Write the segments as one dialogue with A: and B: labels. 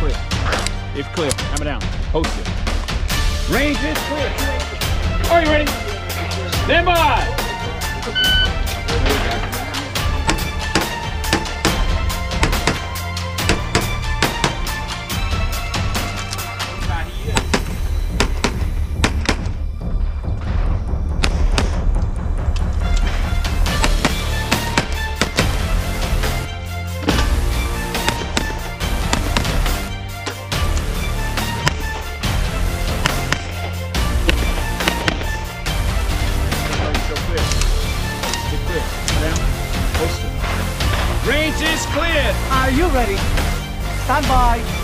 A: clear. If clear, hammer down. Post it. Range is clear. Are you ready? Stand by. Range is clear.
B: Are you ready? Stand by.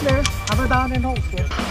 B: इसलिए हमें दाने ना उसको